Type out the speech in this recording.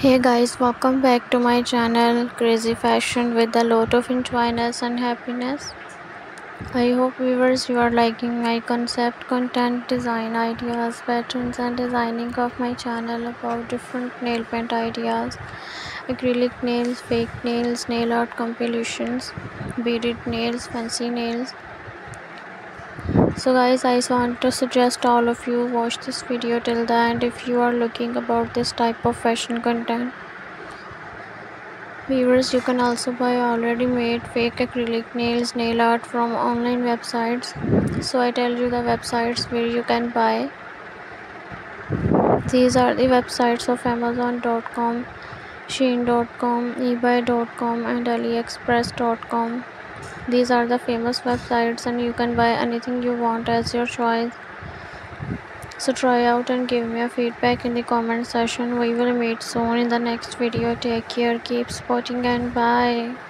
Hey guys, welcome back to my channel Crazy Fashion with a lot of enjoyness and happiness. I hope viewers you are liking my concept, content, design ideas, patterns and designing of my channel about different nail paint ideas, acrylic nails, fake nails, nail art compilations, beaded nails, fancy nails so guys i want to suggest all of you watch this video till the end if you are looking about this type of fashion content. Viewers you can also buy already made fake acrylic nails nail art from online websites. So i tell you the websites where you can buy. These are the websites of amazon.com shein.com ebay.com and aliexpress.com these are the famous websites and you can buy anything you want as your choice. So try out and give me a feedback in the comment section. We will meet soon in the next video. Take care. Keep supporting and bye